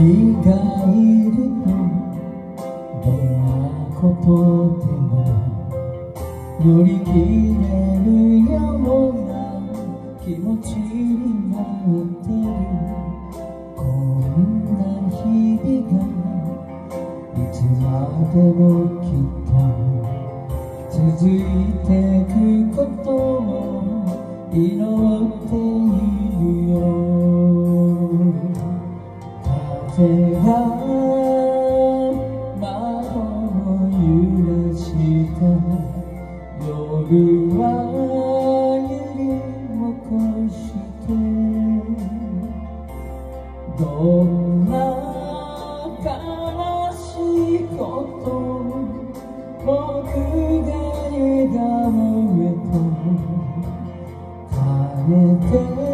君がいるとどんなことでも乗り切れるような気持ちになってるこんな日々がいつまでもきっと続いてくことを祈風が窓を揺らした。夜は揺り起こしてどんな悲しいこと僕が笑顔へと変えて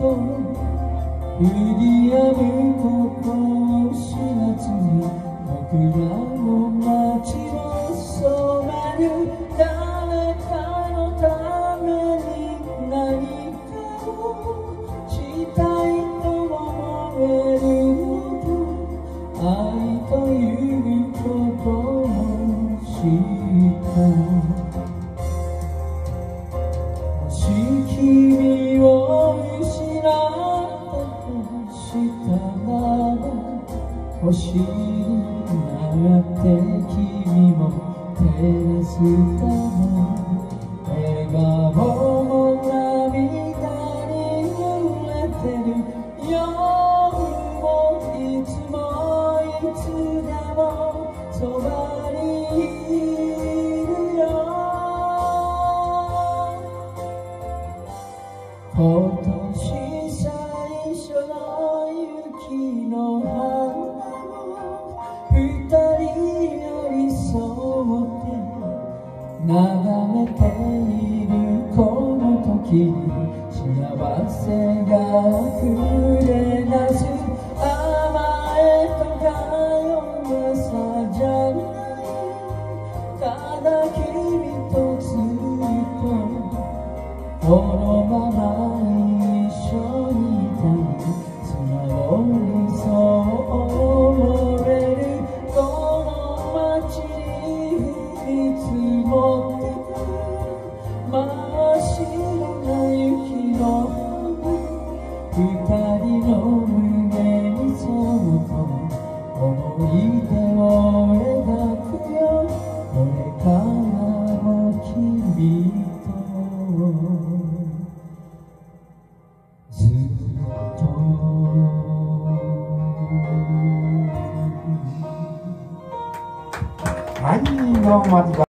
っと降りやむことを知らずに僕ら星になって君も照らすため笑顔も涙に濡れてる夜もいつもいつでもそばにいるよ今年この時幸せが溢れ出す二人の胸にそっと思い出を描くよこれからも君とずっとはい、どうもありがとう。